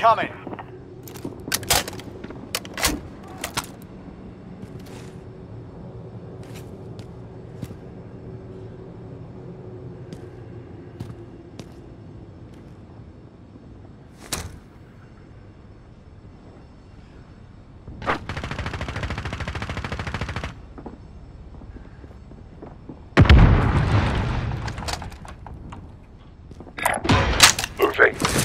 incoming. Moving.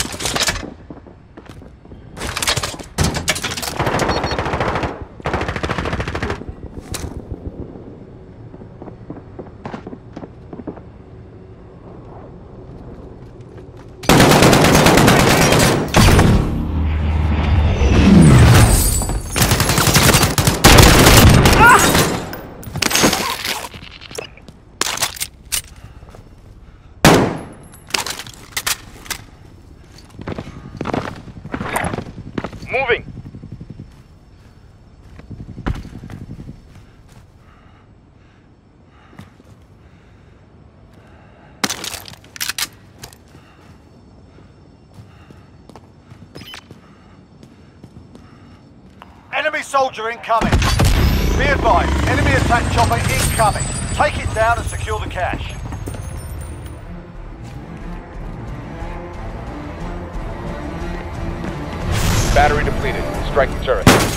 Moving! Enemy soldier incoming. Be advised, enemy attack chopper incoming. Take it down and secure the cache. Battery depleted. Strike the turret.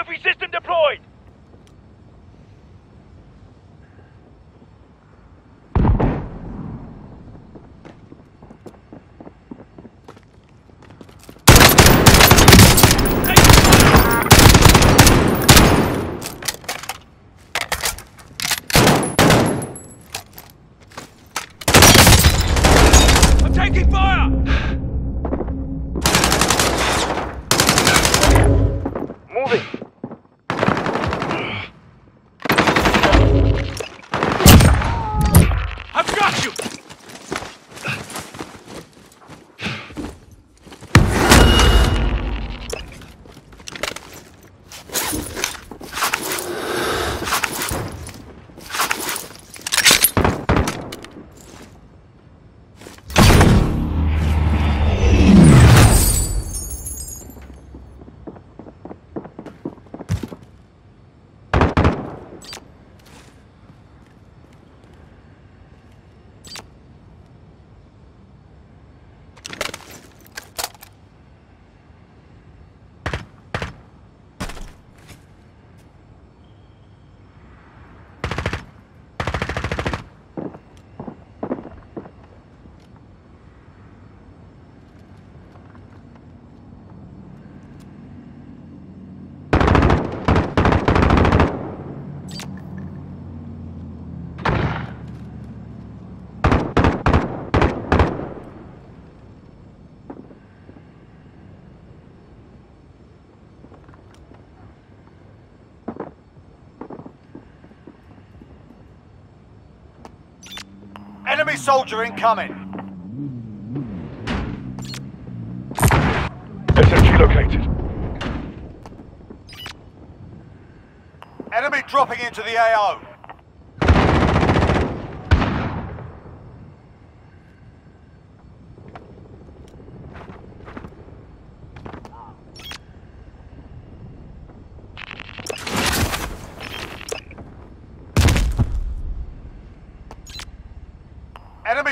Trophy system deployed! Soldier incoming. SMG located. Enemy dropping into the AO. Enemy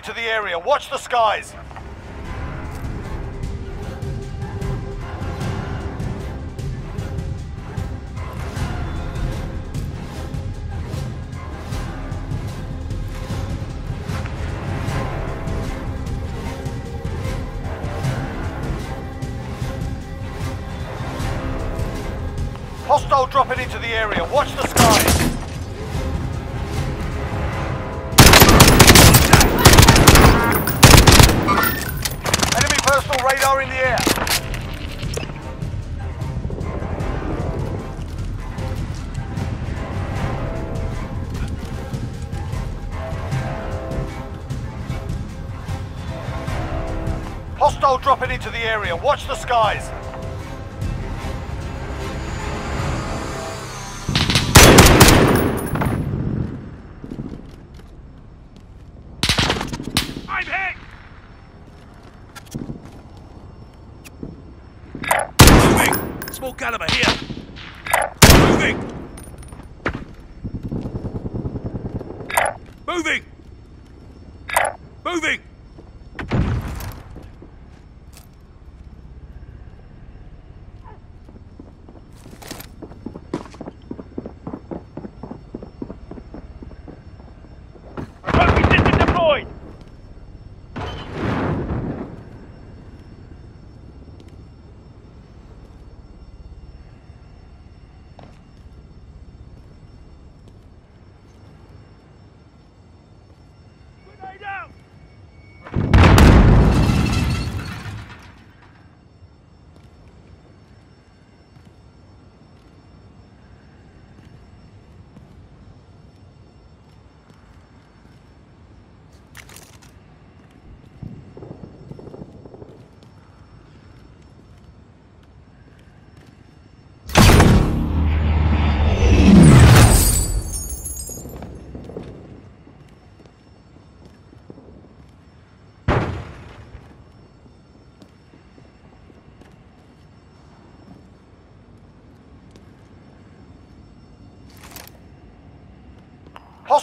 Dropping into the area. Watch the skies. Hostile dropping into the area. Watch the skies. Hostile dropping into the area. Watch the skies. Small caliber here! Moving! Moving! Moving!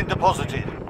Been deposited.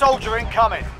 Soldier incoming.